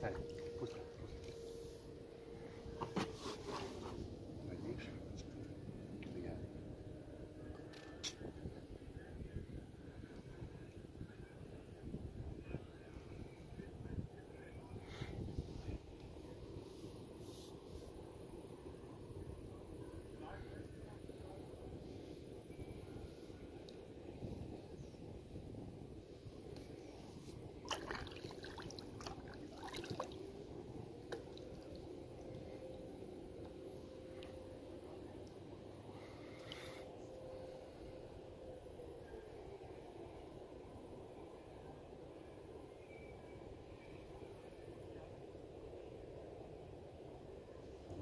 Dale.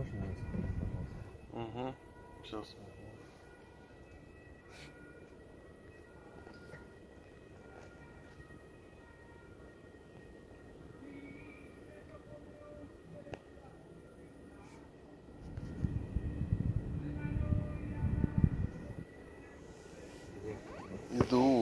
можно, если? Угу. Сейчас. Иду.